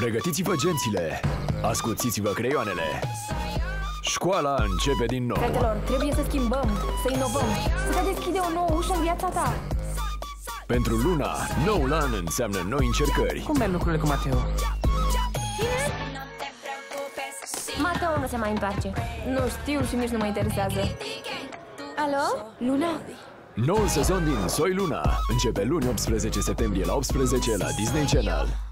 Pregătiți-vă gențile! Ascuțiți-vă creioanele! Școala începe din nou! Fetelor, trebuie să schimbăm, să inovăm, să te deschide o nouă ușă în viața ta. Pentru Luna, noul an înseamnă noi încercări. Cum merg lucrurile cu Mateo? Mateo nu se mai întoarce. Nu știu și nici nu mă interesează. Alo? Luna? Noul sezon din Soi Luna începe luni 18 septembrie la 18 la Disney Channel.